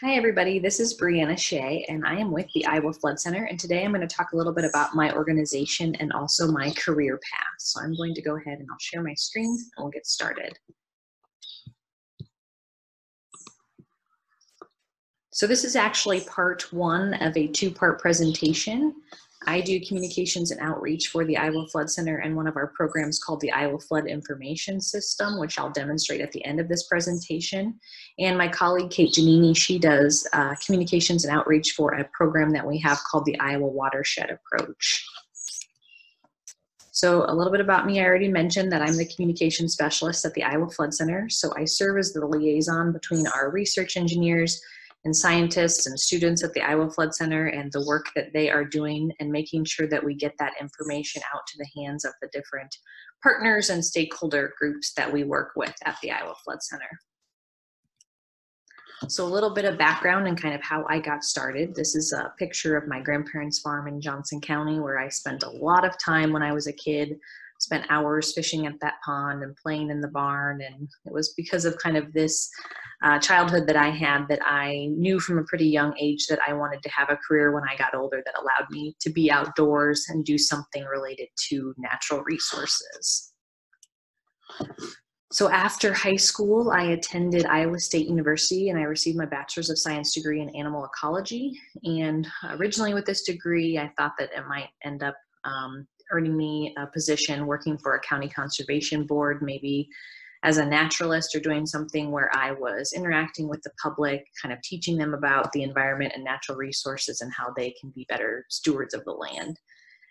Hi, everybody. This is Breanna Shea, and I am with the Iowa Flood Center. And today I'm going to talk a little bit about my organization and also my career path. So I'm going to go ahead and I'll share my screen and we'll get started. So this is actually part one of a two-part presentation. I do communications and outreach for the Iowa Flood Center and one of our programs called the Iowa Flood Information System, which I'll demonstrate at the end of this presentation. And my colleague Kate Giannini, she does uh, communications and outreach for a program that we have called the Iowa Watershed Approach. So a little bit about me, I already mentioned that I'm the communication specialist at the Iowa Flood Center. So I serve as the liaison between our research engineers, and scientists and students at the Iowa Flood Center and the work that they are doing and making sure that we get that information out to the hands of the different partners and stakeholder groups that we work with at the Iowa Flood Center. So a little bit of background and kind of how I got started. This is a picture of my grandparents' farm in Johnson County where I spent a lot of time when I was a kid spent hours fishing at that pond and playing in the barn. And it was because of kind of this uh, childhood that I had that I knew from a pretty young age that I wanted to have a career when I got older that allowed me to be outdoors and do something related to natural resources. So after high school, I attended Iowa State University and I received my Bachelor's of Science degree in Animal Ecology. And originally with this degree, I thought that it might end up um, earning me a position working for a county conservation board, maybe as a naturalist or doing something where I was interacting with the public, kind of teaching them about the environment and natural resources and how they can be better stewards of the land.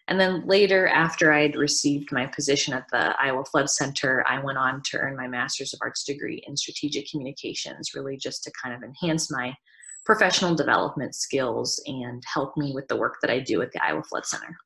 And then later, after I'd received my position at the Iowa Flood Center, I went on to earn my Master's of Arts degree in Strategic Communications, really just to kind of enhance my professional development skills and help me with the work that I do at the Iowa Flood Center.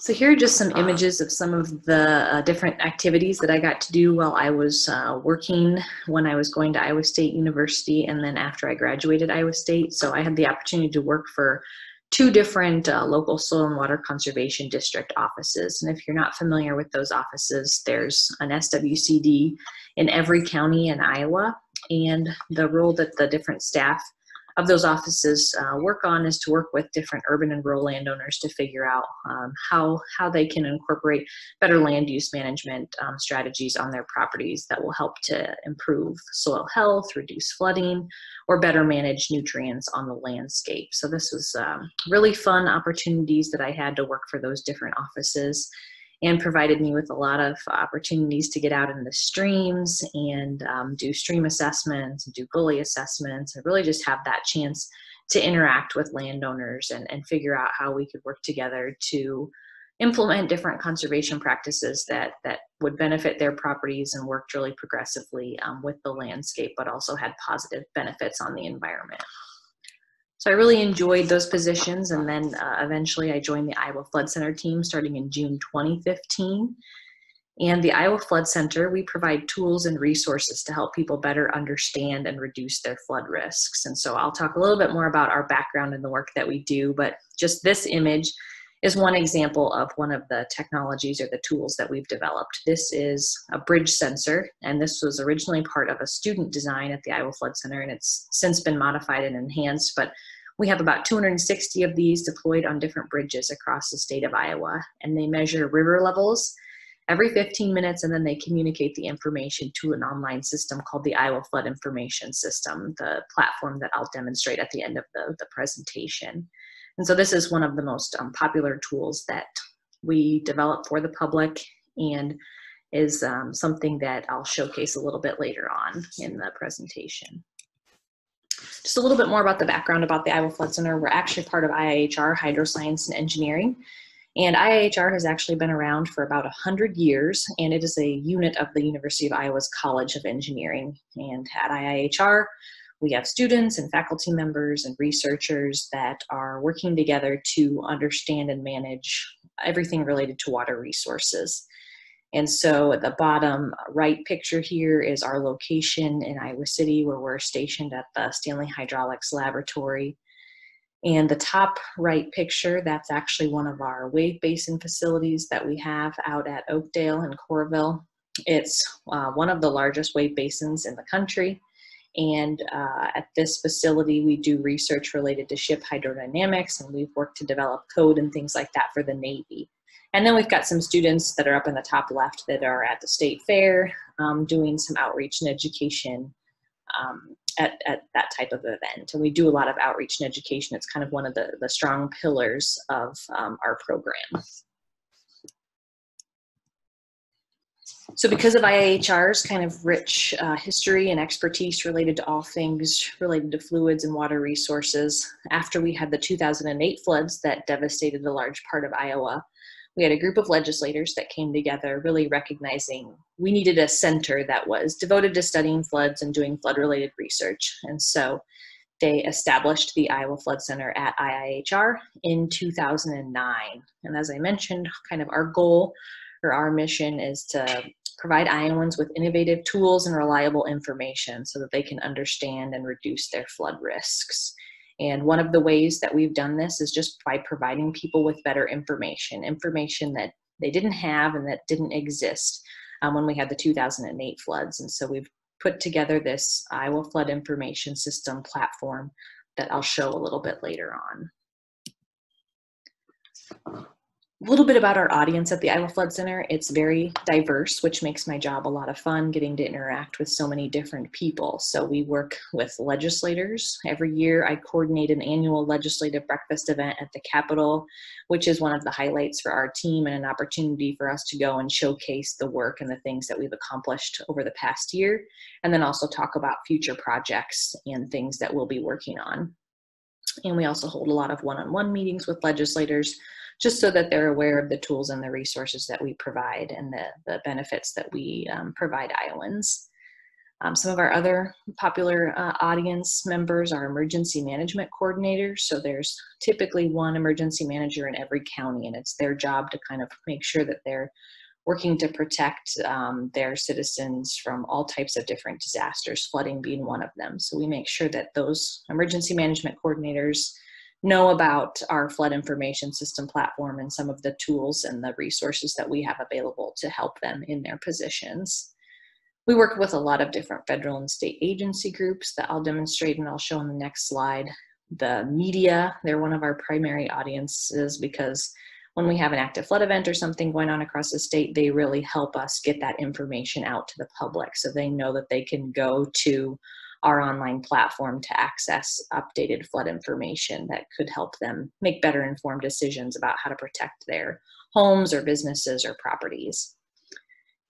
So here are just some images of some of the uh, different activities that I got to do while I was uh, working when I was going to Iowa State University and then after I graduated Iowa State. So I had the opportunity to work for two different uh, local soil and water conservation district offices. And if you're not familiar with those offices, there's an SWCD in every county in Iowa. And the role that the different staff of those offices uh, work on is to work with different urban and rural landowners to figure out um, how how they can incorporate better land use management um, strategies on their properties that will help to improve soil health, reduce flooding, or better manage nutrients on the landscape. So this was um, really fun opportunities that I had to work for those different offices and provided me with a lot of opportunities to get out in the streams and um, do stream assessments and do gully assessments and really just have that chance to interact with landowners and, and figure out how we could work together to implement different conservation practices that that would benefit their properties and worked really progressively um, with the landscape but also had positive benefits on the environment so I really enjoyed those positions, and then uh, eventually I joined the Iowa Flood Center team starting in June 2015. And the Iowa Flood Center, we provide tools and resources to help people better understand and reduce their flood risks. And so I'll talk a little bit more about our background and the work that we do, but just this image is one example of one of the technologies or the tools that we've developed. This is a bridge sensor, and this was originally part of a student design at the Iowa Flood Center, and it's since been modified and enhanced, but we have about 260 of these deployed on different bridges across the state of Iowa, and they measure river levels every 15 minutes, and then they communicate the information to an online system called the Iowa Flood Information System, the platform that I'll demonstrate at the end of the, the presentation. And so this is one of the most um, popular tools that we develop for the public and is um, something that I'll showcase a little bit later on in the presentation. Just a little bit more about the background about the Iowa Flood Center. We're actually part of IIHR, Hydroscience and Engineering. And IIHR has actually been around for about 100 years, and it is a unit of the University of Iowa's College of Engineering. And at IIHR, we have students and faculty members and researchers that are working together to understand and manage everything related to water resources. And so at the bottom right picture here is our location in Iowa City where we're stationed at the Stanley Hydraulics Laboratory. And the top right picture, that's actually one of our wave basin facilities that we have out at Oakdale and Coralville. It's uh, one of the largest wave basins in the country. And uh, at this facility, we do research related to ship hydrodynamics, and we've worked to develop code and things like that for the Navy. And then we've got some students that are up in the top left that are at the state fair um, doing some outreach and education um, at, at that type of event. And we do a lot of outreach and education. It's kind of one of the, the strong pillars of um, our program. So because of IIHR's kind of rich uh, history and expertise related to all things related to fluids and water resources, after we had the 2008 floods that devastated a large part of Iowa, we had a group of legislators that came together really recognizing we needed a center that was devoted to studying floods and doing flood related research. And so they established the Iowa Flood Center at IIHR in 2009. And as I mentioned, kind of our goal or our mission is to provide Iowans with innovative tools and reliable information so that they can understand and reduce their flood risks. And one of the ways that we've done this is just by providing people with better information, information that they didn't have and that didn't exist um, when we had the 2008 floods. And so we've put together this Iowa Flood Information System platform that I'll show a little bit later on a little bit about our audience at the Iowa Flood Center. It's very diverse, which makes my job a lot of fun getting to interact with so many different people. So we work with legislators. Every year I coordinate an annual legislative breakfast event at the Capitol, which is one of the highlights for our team and an opportunity for us to go and showcase the work and the things that we've accomplished over the past year, and then also talk about future projects and things that we'll be working on. And we also hold a lot of one-on-one -on -one meetings with legislators just so that they're aware of the tools and the resources that we provide and the, the benefits that we um, provide Iowans. Um, some of our other popular uh, audience members are emergency management coordinators. So there's typically one emergency manager in every county, and it's their job to kind of make sure that they're working to protect um, their citizens from all types of different disasters, flooding being one of them. So we make sure that those emergency management coordinators know about our flood information system platform and some of the tools and the resources that we have available to help them in their positions. We work with a lot of different federal and state agency groups that I'll demonstrate and I'll show on the next slide. The media, they're one of our primary audiences because when we have an active flood event or something going on across the state, they really help us get that information out to the public so they know that they can go to our online platform to access updated flood information that could help them make better informed decisions about how to protect their homes or businesses or properties.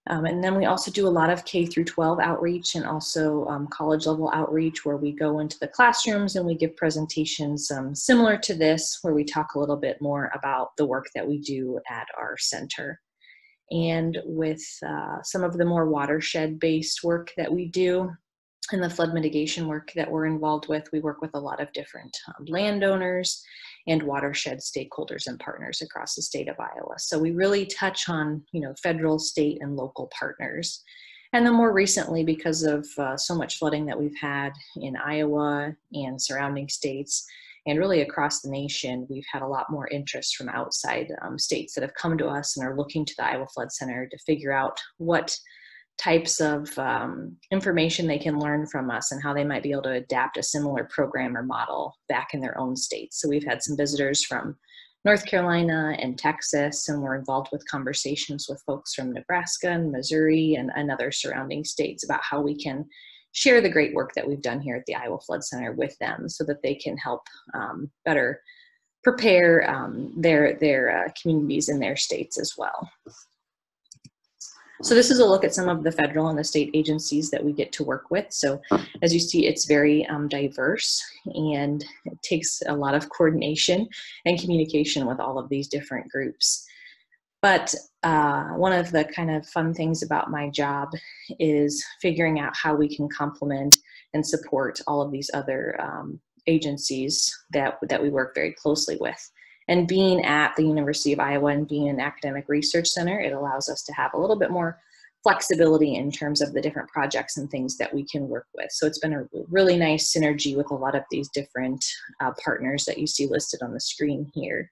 Um, and then we also do a lot of K through 12 outreach and also um, college level outreach where we go into the classrooms and we give presentations um, similar to this where we talk a little bit more about the work that we do at our center. And with uh, some of the more watershed based work that we do, in the flood mitigation work that we're involved with, we work with a lot of different um, landowners and watershed stakeholders and partners across the state of Iowa. So we really touch on, you know, federal, state, and local partners. And then more recently, because of uh, so much flooding that we've had in Iowa and surrounding states, and really across the nation, we've had a lot more interest from outside um, states that have come to us and are looking to the Iowa Flood Center to figure out what types of um, information they can learn from us and how they might be able to adapt a similar program or model back in their own states. So we've had some visitors from North Carolina and Texas, and we're involved with conversations with folks from Nebraska and Missouri and, and other surrounding states about how we can share the great work that we've done here at the Iowa Flood Center with them so that they can help um, better prepare um, their, their uh, communities in their states as well. So this is a look at some of the federal and the state agencies that we get to work with. So as you see, it's very um, diverse and it takes a lot of coordination and communication with all of these different groups. But uh, one of the kind of fun things about my job is figuring out how we can complement and support all of these other um, agencies that, that we work very closely with. And being at the University of Iowa and being an academic research center, it allows us to have a little bit more flexibility in terms of the different projects and things that we can work with. So it's been a really nice synergy with a lot of these different uh, partners that you see listed on the screen here.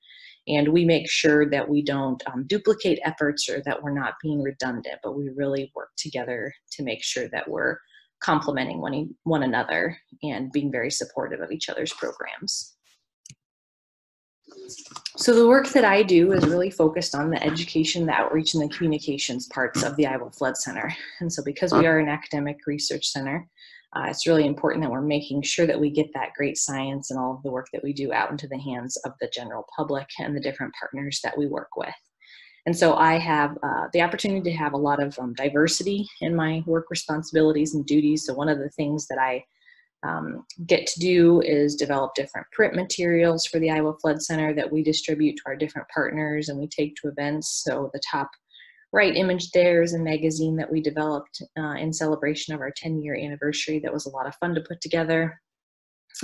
And we make sure that we don't um, duplicate efforts or that we're not being redundant, but we really work together to make sure that we're complementing one, one another and being very supportive of each other's programs. So the work that I do is really focused on the education, the outreach, and the communications parts of the Iowa Flood Center. And so because we are an academic research center, uh, it's really important that we're making sure that we get that great science and all of the work that we do out into the hands of the general public and the different partners that we work with. And so I have uh, the opportunity to have a lot of um, diversity in my work responsibilities and duties. So one of the things that I um, get to do is develop different print materials for the Iowa Flood Center that we distribute to our different partners and we take to events. So the top right image there is a magazine that we developed uh, in celebration of our 10 year anniversary that was a lot of fun to put together.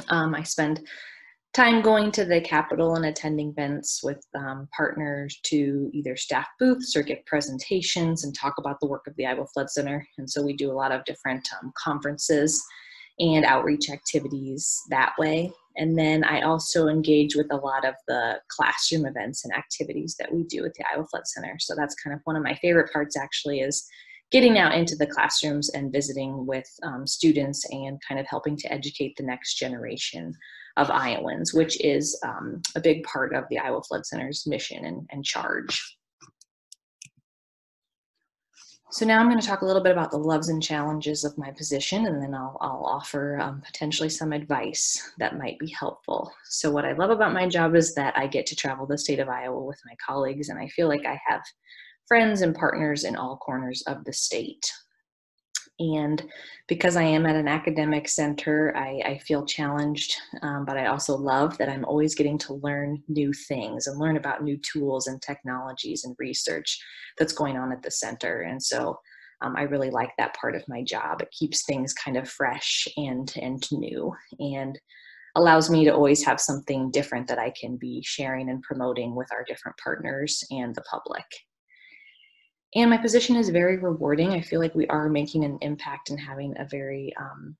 Um, I spend time going to the Capitol and attending events with um, partners to either staff booths or give presentations and talk about the work of the Iowa Flood Center. And so we do a lot of different um, conferences and outreach activities that way. And then I also engage with a lot of the classroom events and activities that we do at the Iowa Flood Center. So that's kind of one of my favorite parts actually is getting out into the classrooms and visiting with um, students and kind of helping to educate the next generation of Iowans, which is um, a big part of the Iowa Flood Center's mission and, and charge. So now I'm going to talk a little bit about the loves and challenges of my position, and then I'll, I'll offer um, potentially some advice that might be helpful. So what I love about my job is that I get to travel the state of Iowa with my colleagues, and I feel like I have friends and partners in all corners of the state. And because I am at an academic center, I, I feel challenged, um, but I also love that I'm always getting to learn new things and learn about new tools and technologies and research that's going on at the center. And so um, I really like that part of my job. It keeps things kind of fresh and, and new and allows me to always have something different that I can be sharing and promoting with our different partners and the public. And my position is very rewarding. I feel like we are making an impact and having a very um,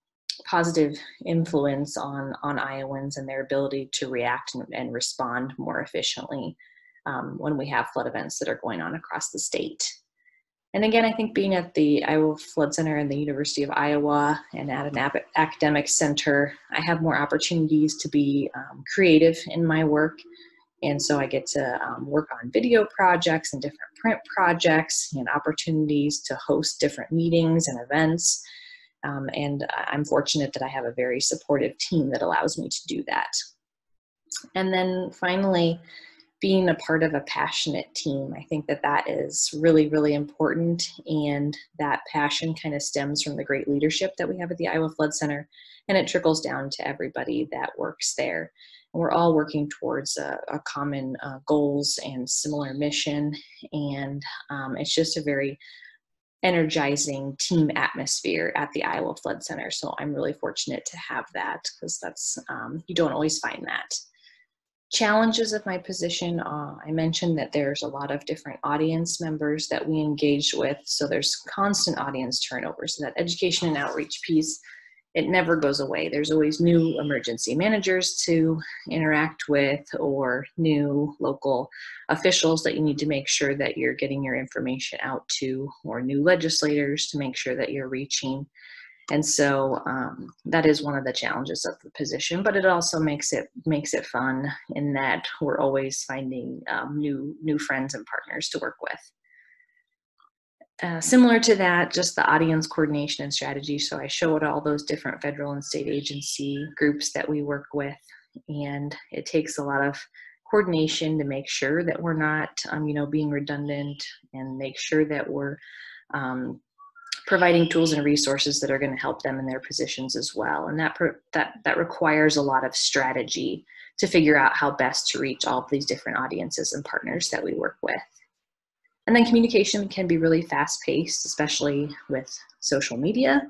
positive influence on, on Iowans and their ability to react and, and respond more efficiently um, when we have flood events that are going on across the state. And again, I think being at the Iowa Flood Center and the University of Iowa and at an academic center, I have more opportunities to be um, creative in my work and so I get to um, work on video projects and different print projects and opportunities to host different meetings and events. Um, and I'm fortunate that I have a very supportive team that allows me to do that. And then finally, being a part of a passionate team. I think that that is really, really important. And that passion kind of stems from the great leadership that we have at the Iowa Flood Center, and it trickles down to everybody that works there we're all working towards a, a common uh, goals and similar mission and um, it's just a very energizing team atmosphere at the iowa flood center so i'm really fortunate to have that because that's um, you don't always find that. Challenges of my position uh, i mentioned that there's a lot of different audience members that we engage with so there's constant audience turnover so that education and outreach piece it never goes away. There's always new emergency managers to interact with or new local officials that you need to make sure that you're getting your information out to or new legislators to make sure that you're reaching. And so um, that is one of the challenges of the position, but it also makes it makes it fun in that we're always finding um, new new friends and partners to work with. Uh, similar to that, just the audience coordination and strategy. So I showed all those different federal and state agency groups that we work with, and it takes a lot of coordination to make sure that we're not, um, you know, being redundant and make sure that we're um, providing tools and resources that are going to help them in their positions as well. And that that that requires a lot of strategy to figure out how best to reach all of these different audiences and partners that we work with. And then communication can be really fast paced, especially with social media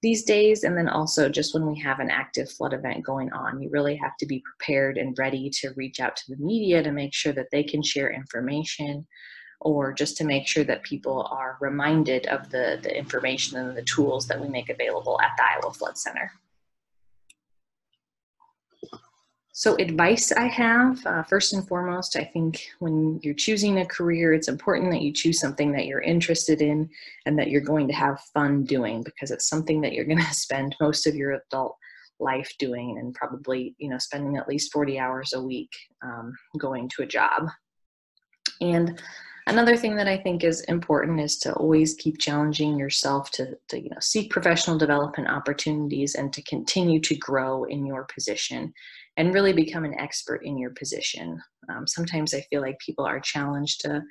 these days. And then also just when we have an active flood event going on, you really have to be prepared and ready to reach out to the media to make sure that they can share information or just to make sure that people are reminded of the, the information and the tools that we make available at the Iowa Flood Center. So, advice I have uh, first and foremost, I think when you're choosing a career, it's important that you choose something that you're interested in and that you're going to have fun doing because it's something that you're going to spend most of your adult life doing and probably, you know, spending at least 40 hours a week um, going to a job. And another thing that I think is important is to always keep challenging yourself to, to you know, seek professional development opportunities and to continue to grow in your position and really become an expert in your position. Um, sometimes I feel like people are challenged to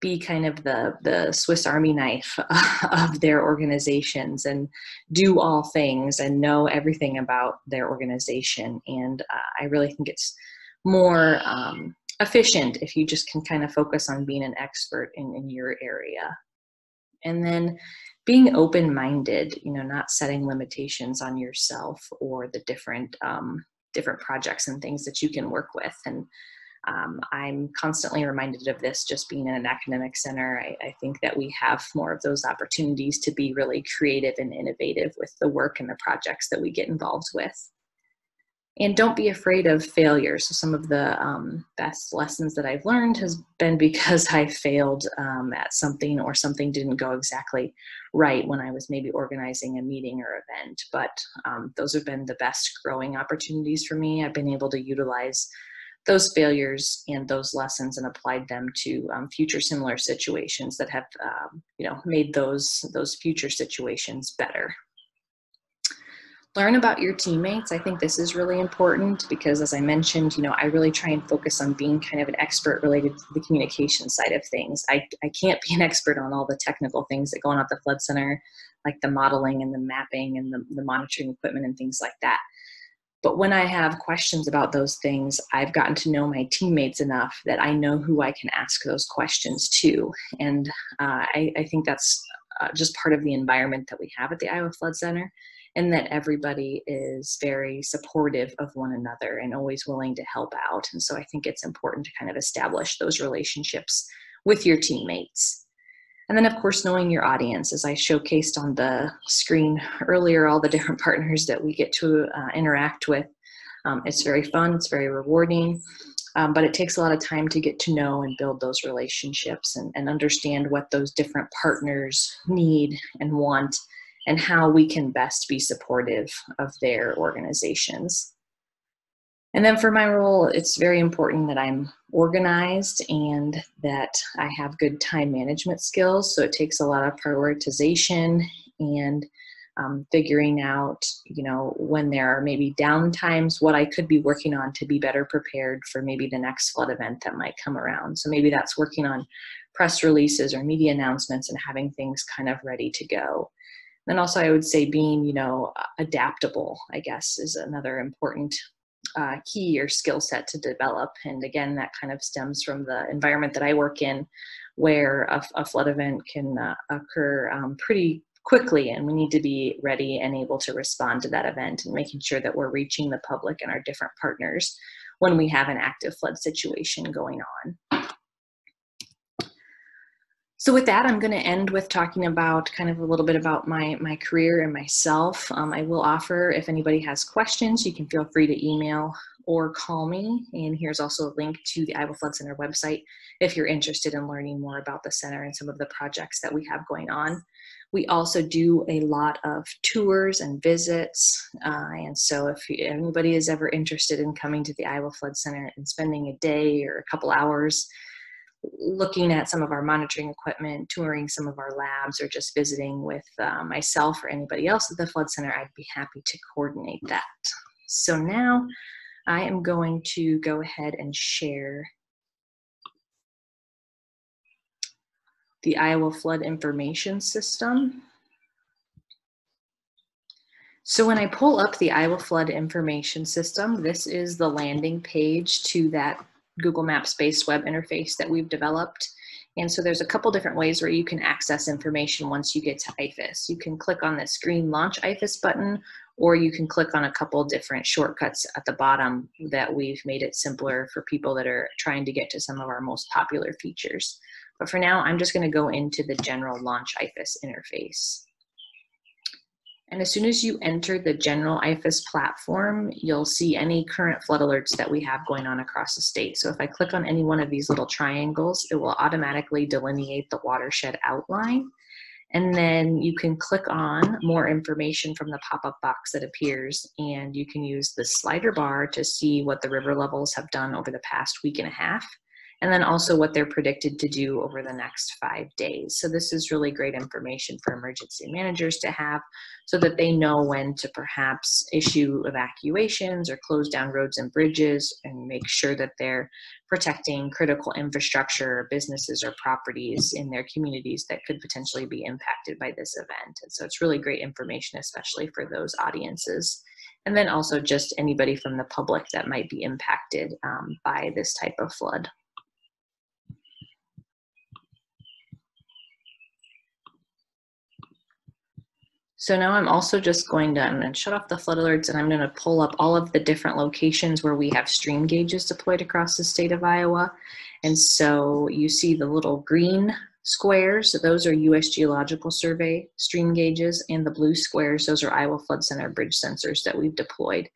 be kind of the the Swiss Army knife of their organizations and do all things and know everything about their organization. And uh, I really think it's more um, efficient if you just can kind of focus on being an expert in, in your area. And then being open minded, you know, not setting limitations on yourself or the different um, different projects and things that you can work with. And um, I'm constantly reminded of this just being in an academic center. I, I, think that we have more of those opportunities to be really creative and innovative with the work and the projects that we get involved with. And don't be afraid of failure. So, some of the um, best lessons that I've learned has been because I failed um, at something or something didn't go exactly right when I was maybe organizing a meeting or event. But um, those have been the best growing opportunities for me. I've been able to utilize those failures and those lessons and applied them to um, future similar situations that have um, you know made those those future situations better learn about your teammates. I think this is really important because as i mentioned you know i really try and focus on being kind of an expert related to the communication side of things. I, I can't be an expert on all the technical things that go on at the flood center like the modeling and the mapping and the, the monitoring equipment and things like that. But when I have questions about those things, I've gotten to know my teammates enough that I know who I can ask those questions to. And uh, I, I, think that's uh, just part of the environment that we have at the Iowa Flood Center, and that everybody is very supportive of one another and always willing to help out. And so I think it's important to kind of establish those relationships with your teammates. And then, of course, knowing your audience, as I showcased on the screen earlier, all the different partners that we get to uh, interact with. Um, it's very fun, it's very rewarding, um, but it takes a lot of time to get to know and build those relationships and, and understand what those different partners need and want and how we can best be supportive of their organizations. And then for my role, it's very important that I'm organized and that I have good time management skills. So it takes a lot of prioritization and um, figuring out, you know, when there are maybe downtimes, what I could be working on to be better prepared for maybe the next flood event that might come around. So maybe that's working on press releases or media announcements and having things kind of ready to go. Then also, I would say being, you know, adaptable, I guess, is another important uh, key or skill set to develop. And again, that kind of stems from the environment that I work in, where a, a flood event can uh, occur um, pretty quickly, and we need to be ready and able to respond to that event and making sure that we're reaching the public and our different partners when we have an active flood situation going on. So with that, I'm going to end with talking about kind of a little bit about my, my career and myself. Um, I will offer, if anybody has questions, you can feel free to email or call me. And here's also a link to the Iowa Flood Center website if you're interested in learning more about the center and some of the projects that we have going on. We also do a lot of tours and visits. Uh, and so if anybody is ever interested in coming to the Iowa Flood Center and spending a day or a couple hours looking at some of our monitoring equipment, touring some of our labs, or just visiting with uh, myself or anybody else at the Flood Center, I'd be happy to coordinate that. So now I am going to go ahead and share the Iowa Flood Information System. So when I pull up the Iowa Flood Information System, this is the landing page to that Google Maps based web interface that we've developed. And so there's a couple different ways where you can access information once you get to IFIS. You can click on this green launch IFIS button, or you can click on a couple different shortcuts at the bottom that we've made it simpler for people that are trying to get to some of our most popular features. But for now, I'm just gonna go into the general launch IFIS interface. And as soon as you enter the general IFIS platform, you'll see any current flood alerts that we have going on across the state. So if I click on any one of these little triangles, it will automatically delineate the watershed outline. And then you can click on more information from the pop-up box that appears and you can use the slider bar to see what the river levels have done over the past week and a half and then also what they're predicted to do over the next five days. So this is really great information for emergency managers to have so that they know when to perhaps issue evacuations or close down roads and bridges and make sure that they're protecting critical infrastructure, businesses or properties in their communities that could potentially be impacted by this event. And so it's really great information, especially for those audiences. And then also just anybody from the public that might be impacted um, by this type of flood. So now I'm also just going to, I'm going to shut off the flood alerts and I'm going to pull up all of the different locations where we have stream gauges deployed across the state of Iowa. And so you see the little green squares, so those are US Geological Survey stream gauges, and the blue squares, those are Iowa Flood Center bridge sensors that we've deployed.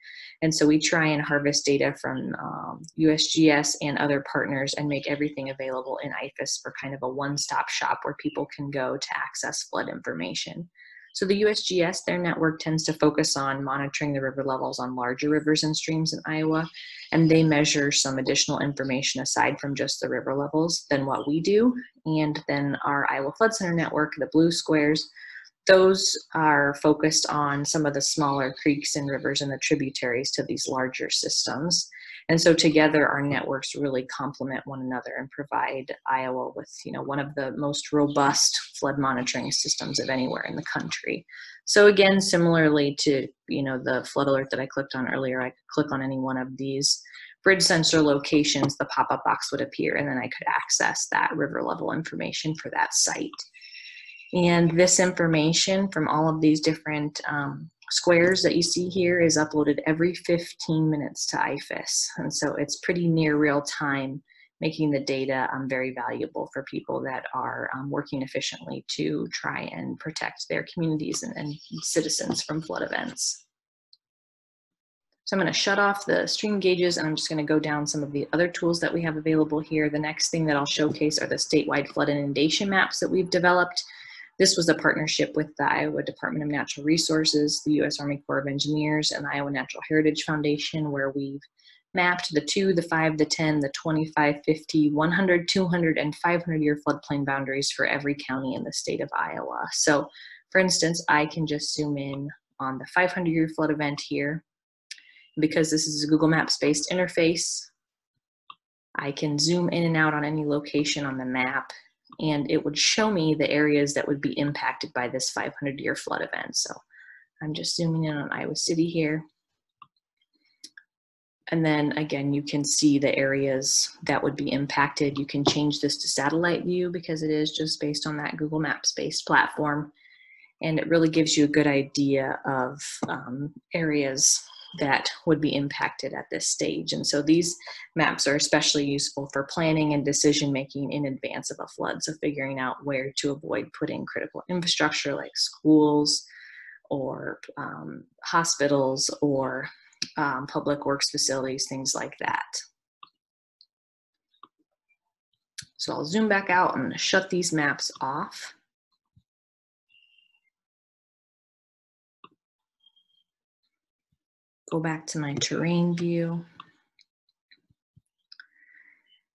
And so we try and harvest data from um, USGS and other partners and make everything available in IFIS for kind of a one-stop shop where people can go to access flood information. So the USGS, their network tends to focus on monitoring the river levels on larger rivers and streams in Iowa, and they measure some additional information aside from just the river levels than what we do. And then our Iowa Flood Center network, the blue squares, those are focused on some of the smaller creeks and rivers and the tributaries to these larger systems. And so together our networks really complement one another and provide Iowa with, you know, one of the most robust flood monitoring systems of anywhere in the country. So again, similarly to, you know, the flood alert that I clicked on earlier, I could click on any one of these bridge sensor locations, the pop-up box would appear and then I could access that river level information for that site. And this information from all of these different um, squares that you see here is uploaded every 15 minutes to IFIS. And so it's pretty near real time, making the data um, very valuable for people that are um, working efficiently to try and protect their communities and, and citizens from flood events. So I'm going to shut off the stream gauges and I'm just going to go down some of the other tools that we have available here. The next thing that I'll showcase are the statewide flood inundation maps that we've developed. This was a partnership with the Iowa Department of Natural Resources, the U.S. Army Corps of Engineers, and the Iowa Natural Heritage Foundation, where we've mapped the 2, the 5, the 10, the 25, 50, 100, 200, and 500 year floodplain boundaries for every county in the state of Iowa. So, for instance, I can just zoom in on the 500 year flood event here. Because this is a Google Maps based interface, I can zoom in and out on any location on the map and it would show me the areas that would be impacted by this 500 year flood event. So I'm just zooming in on Iowa City here. And then again, you can see the areas that would be impacted. You can change this to satellite view because it is just based on that Google Maps based platform. And it really gives you a good idea of um, areas that would be impacted at this stage. And so these maps are especially useful for planning and decision making in advance of a flood. So figuring out where to avoid putting critical infrastructure like schools or um, hospitals or um, public works facilities, things like that. So I'll zoom back out and shut these maps off. Go back to my terrain view.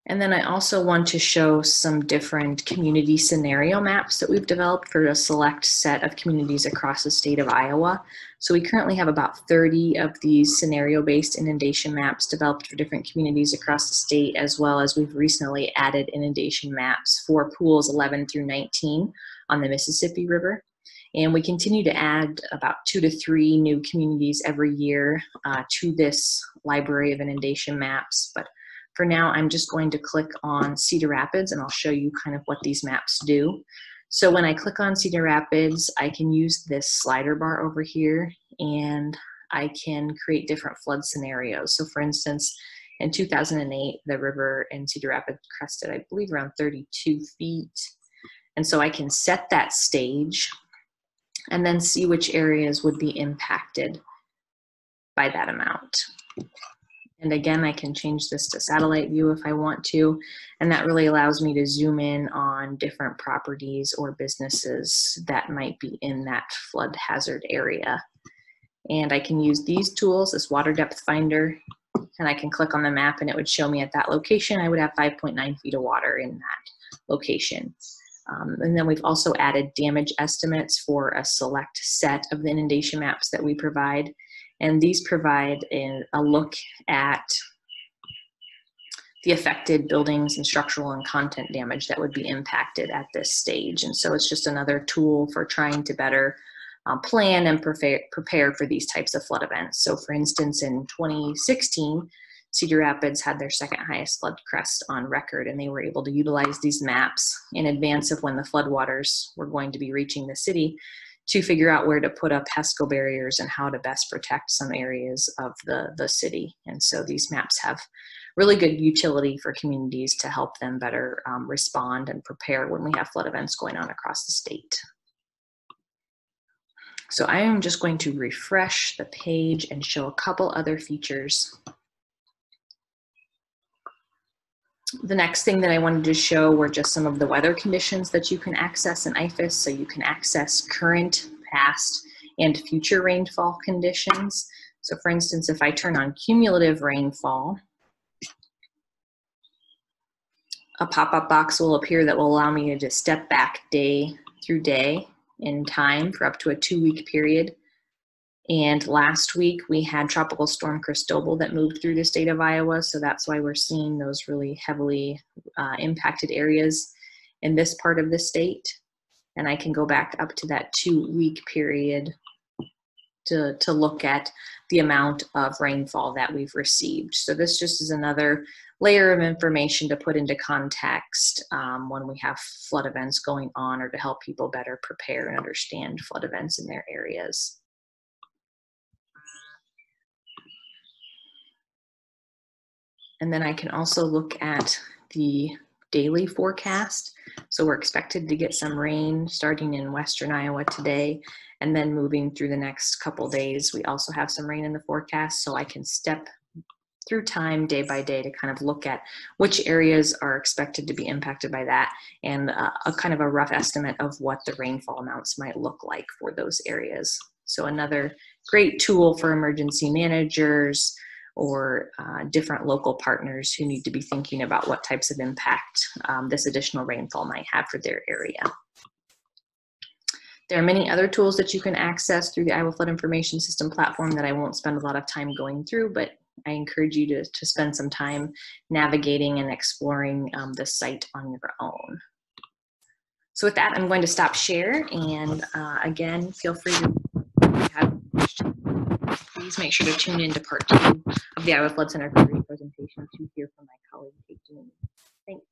And then I also want to show some different community scenario maps that we've developed for a select set of communities across the state of Iowa. So we currently have about 30 of these scenario-based inundation maps developed for different communities across the state, as well as we've recently added inundation maps for pools 11 through 19 on the Mississippi River. And we continue to add about two to three new communities every year uh, to this library of inundation maps. But for now, I'm just going to click on Cedar Rapids and I'll show you kind of what these maps do. So when I click on Cedar Rapids, I can use this slider bar over here and I can create different flood scenarios. So for instance, in 2008, the river in Cedar Rapids crested, I believe, around 32 feet. And so I can set that stage and then see which areas would be impacted by that amount. And again, I can change this to satellite view if I want to. And that really allows me to zoom in on different properties or businesses that might be in that flood hazard area. And I can use these tools, this water depth finder, and I can click on the map and it would show me at that location, I would have 5.9 feet of water in that location. Um, and then we've also added damage estimates for a select set of the inundation maps that we provide. And these provide a, look at the affected buildings and structural and content damage that would be impacted at this stage. And so it's just another tool for trying to better uh, plan and prepare, prepare for these types of flood events. So for instance, in 2016, Cedar Rapids had their second highest flood crest on record, and they were able to utilize these maps in advance of when the floodwaters were going to be reaching the city to figure out where to put up HESCO barriers and how to best protect some areas of the, the city. And so these maps have really good utility for communities to help them better um, respond and prepare when we have flood events going on across the state. So I am just going to refresh the page and show a couple other features. The next thing that I wanted to show were just some of the weather conditions that you can access in IFIS. So you can access current, past, and future rainfall conditions. So for instance, if I turn on cumulative rainfall, a pop-up box will appear that will allow me to just step back day through day in time for up to a two week period. And last week we had Tropical Storm Cristobal that moved through the state of Iowa. So that's why we're seeing those really heavily uh, impacted areas in this part of the state. And I can go back up to that two week period to, to look at the amount of rainfall that we've received. So this just is another layer of information to put into context um, when we have flood events going on or to help people better prepare and understand flood events in their areas. And then I can also look at the daily forecast. So we're expected to get some rain starting in western Iowa today and then moving through the next couple days. We also have some rain in the forecast so I can step through time day by day to kind of look at which areas are expected to be impacted by that and uh, a kind of a rough estimate of what the rainfall amounts might look like for those areas. So another great tool for emergency managers or uh, different local partners who need to be thinking about what types of impact um, this additional rainfall might have for their area. There are many other tools that you can access through the Iowa Flood Information System platform that I won't spend a lot of time going through, but I encourage you to, to spend some time navigating and exploring um, the site on your own. So with that, I'm going to stop share. And uh, again, feel free to have please make sure to tune in to part two of the Iowa Flood Center presentation to hear from my colleague, Kate Giannini. Thanks.